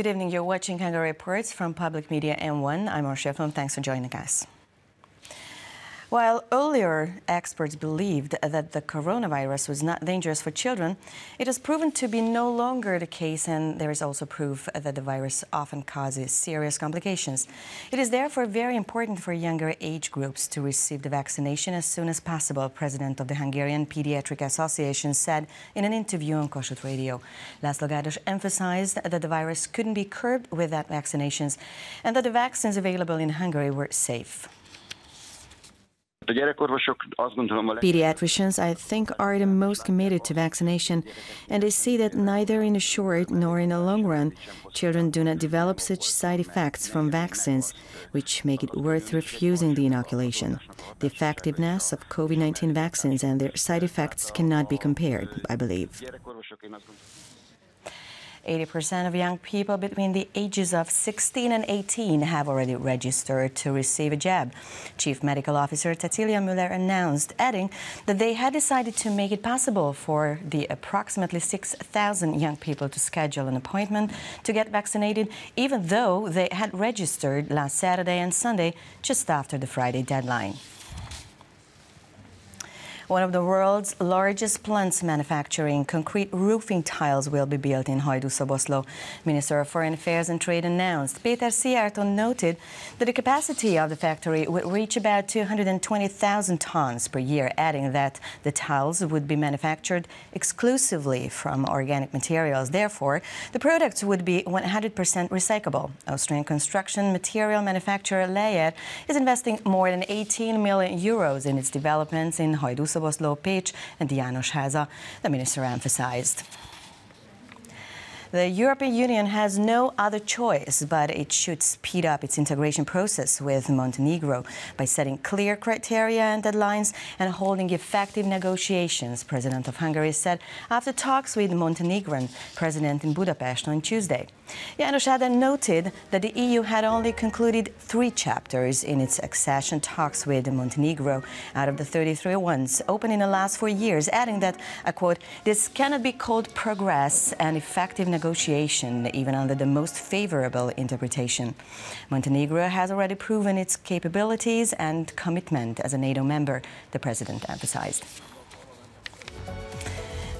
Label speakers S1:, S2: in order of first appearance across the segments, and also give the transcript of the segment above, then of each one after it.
S1: Good evening. You're watching Hungary Reports from Public Media M1. I'm Marcia Flom. Thanks for joining us. While earlier experts believed that the coronavirus was not dangerous for children, it has proven to be no longer the case, and there is also proof that the virus often causes serious complications. It is therefore very important for younger age groups to receive the vaccination as soon as possible, President of the Hungarian Pediatric Association said in an interview on Kossuth Radio. László Gárdos emphasized that the virus couldn't be curbed without vaccinations and that the vaccines available in Hungary were safe.
S2: Pediatricians, I think, are the most committed to vaccination, and they see that neither in the short nor in the long run, children do not develop such side effects from vaccines, which make it worth refusing the inoculation. The effectiveness of COVID 19 vaccines and their side effects cannot be compared, I believe.
S1: 80% of young people between the ages of 16 and 18 have already registered to receive a jab. Chief Medical Officer Cecilia Müller announced, adding that they had decided to make it possible for the approximately 6,000 young people to schedule an appointment to get vaccinated, even though they had registered last Saturday and Sunday just after the Friday deadline. One of the world's largest plants manufacturing concrete roofing tiles will be built in Hajdúszoboszló. Minister of Foreign Affairs and Trade announced. Péter Szijjártó noted that the capacity of the factory would reach about 220,000 tons per year, adding that the tiles would be manufactured exclusively from organic materials. Therefore, the products would be 100% recyclable. Austrian construction material manufacturer Leier is investing more than 18 million euros in its developments in Hajdúszoboszló Szoboszló, Pécs and Jánosháza, the minister emphasized. The European Union has no other choice, but it should speed up its integration process with Montenegro by setting clear criteria and deadlines and holding effective negotiations, President of Hungary said after talks with Montenegrin President in Budapest on Tuesday. János Áder noted that the EU had only concluded three chapters in its accession talks with Montenegro out of the 33 ones open in the last four years, adding that, I quote, this cannot be called progress and effective negotiation, even under the most favorable interpretation. Montenegro has already proven its capabilities and commitment as a NATO member, the president emphasized.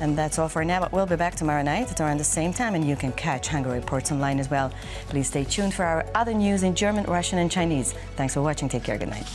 S1: And that's all for now, but we'll be back tomorrow night at around the same time, and you can catch Hungary Reports online as well. Please stay tuned for our other news in German, Russian, and Chinese. Thanks for watching. Take care. Good night.